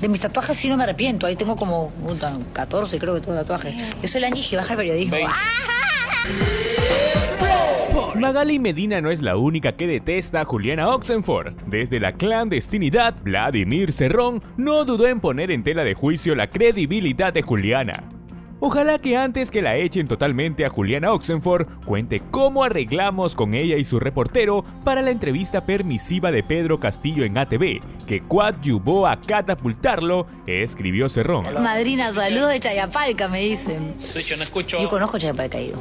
De mis tatuajes sí no me arrepiento. Ahí tengo como puta, 14, creo que tengo tatuajes. Yo soy la y baja el periodismo. Magali Medina no es la única que detesta a Juliana Oxenford. Desde la clandestinidad, Vladimir Cerrón no dudó en poner en tela de juicio la credibilidad de Juliana. Ojalá que antes que la echen totalmente a Juliana Oxenford, cuente cómo arreglamos con ella y su reportero para la entrevista permisiva de Pedro Castillo en ATV, que coadyuvó a catapultarlo, escribió Cerrón. Madrina, saludos de Chayapalca, me dicen. Yo no escucho. Yo conozco Chayapalca, ido.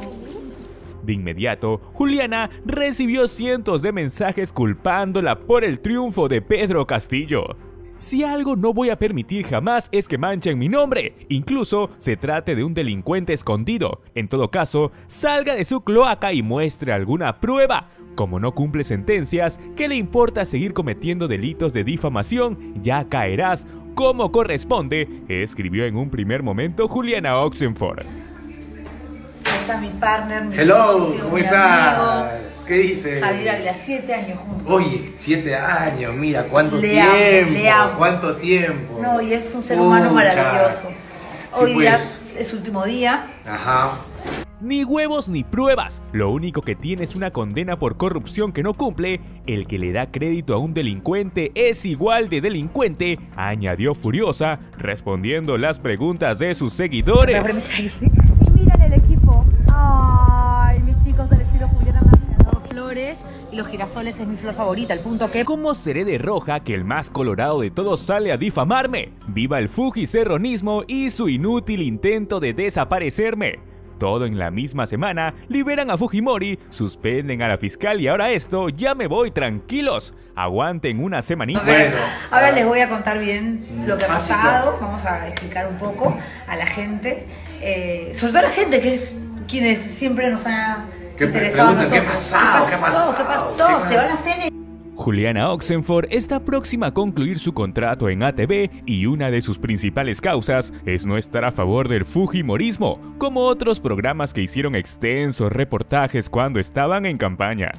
De inmediato, Juliana recibió cientos de mensajes culpándola por el triunfo de Pedro Castillo. Si algo no voy a permitir jamás es que manchen mi nombre, incluso se trate de un delincuente escondido. En todo caso, salga de su cloaca y muestre alguna prueba. Como no cumple sentencias, ¿qué le importa seguir cometiendo delitos de difamación? Ya caerás como corresponde, escribió en un primer momento Juliana Oxenford. Mi partner, mi Hello, socio, ¿cómo mi estás? amigo, ¿Qué dices? Javier Ávila, siete años juntos. Oye, siete años, mira, cuánto Le amo, tiempo, le amo. cuánto tiempo. No, y es un ser humano maravilloso. Sí, Hoy día pues. es su último día. Ajá. Ni huevos ni pruebas. Lo único que tiene es una condena por corrupción que no cumple. El que le da crédito a un delincuente es igual de delincuente, añadió furiosa, respondiendo las preguntas de sus seguidores. Los girasoles es mi flor favorita, el punto que... ¿Cómo seré de roja que el más colorado de todos sale a difamarme? Viva el fujicerronismo y su inútil intento de desaparecerme. Todo en la misma semana, liberan a Fujimori, suspenden a la fiscal y ahora esto, ya me voy tranquilos. Aguanten una semanita. Bueno. Ahora les voy a contar bien lo que ha pasado. Vamos a explicar un poco a la gente, eh, sobre todo a la gente que es quienes siempre nos ha interesado. ¿qué pasado? ¿Qué ¿Qué pasó? ¿Qué pasó? pasó? ¿Qué Se van a hacer Juliana Oxenford está próxima a concluir su contrato en ATV y una de sus principales causas es no estar a favor del Fujimorismo, como otros programas que hicieron extensos reportajes cuando estaban en campaña.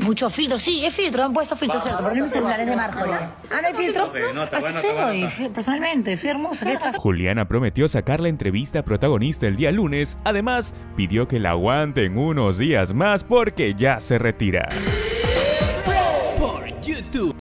Mucho filtro, sí, es filtro, han puesto filtro, ¿cierto? Pero no mi celular es de Marjorie. Ah, no hay filtro. Así buena soy, personalmente, soy hermosa, ¿qué pasa? Juliana prometió sacar la entrevista protagonista el día lunes, además pidió que la aguanten unos días más porque ya se retira.